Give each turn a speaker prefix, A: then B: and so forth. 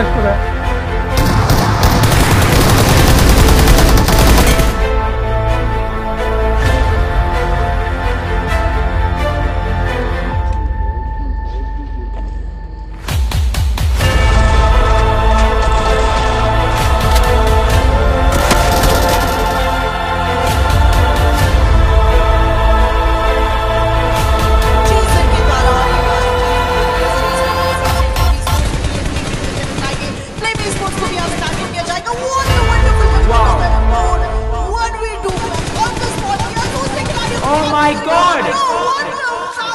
A: Thanks for that.
B: started.